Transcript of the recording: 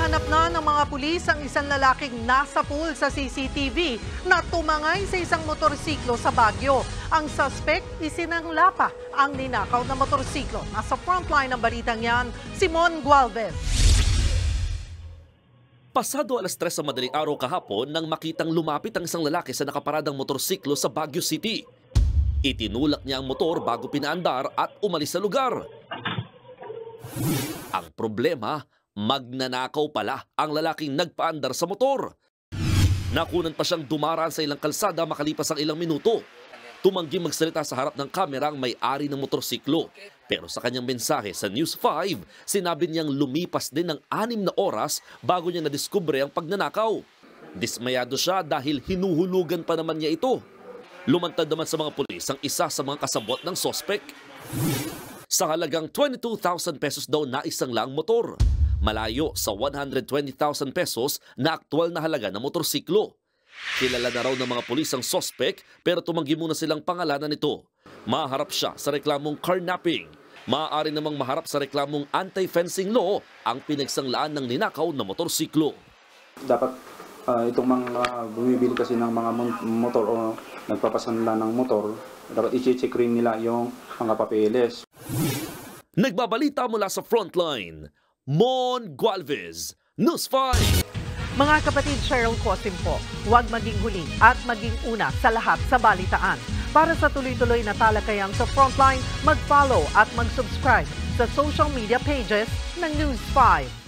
Nahanap na ng mga pulis ang isang lalaking nasa pool sa CCTV na tumangay sa isang motorsiklo sa Baguio. Ang suspect isinangla pa ang ninakaw na motorsiklo. Nasa frontline ng balitang yan, Simon Gualvez. Pasado alas 3 sa madaling araw kahapon nang makitang lumapit ang isang lalaki sa nakaparadang motorsiklo sa Baguio City. Itinulak niya ang motor bago pinaandar at umalis sa lugar. Ang problema, magnanakaw pala ang lalaking nagpaandar sa motor. Nakunan pa siyang dumaraan sa ilang kalsada makalipas ang ilang minuto. Tumanggi magsalita sa harap ng kamera ang may-ari ng motorsiklo. Pero sa kanyang mensahe sa News 5, sinabi niyang lumipas din ng anim na oras bago niya nadiskubre ang pagnanakaw. Dismayado siya dahil hinuhulugan pa naman niya ito. Lumantad naman sa mga pulis ang isa sa mga kasabot ng sospek. Sa halagang 22,000 pesos daw na isang lang motor. Malayo sa 120,000 pesos na aktwal na halaga ng motorsiklo. Kilala na raw ng mga pulis ang sospek pero tumanggi muna silang pangalanan nito. Maharap siya sa reklamong carnapping. Maaari namang maharap sa reklamong anti-fencing law ang pinagsanglaan ng ninakaw na motorsiklo. dapat ah, itong mga bumibili kasi ng mga motor o nagpapasanla ng motor, dapat i-check rin nila yung mga papeles. Nagbabalita mula sa frontline, Mon Gualvez, News 5. Mga kapatid Cheryl Cosim po, huwag maging huli at maging una sa lahat sa balitaan. Para sa tuloy-tuloy na talakayan sa Frontline, mag-follow at mag-subscribe sa social media pages ng News 5.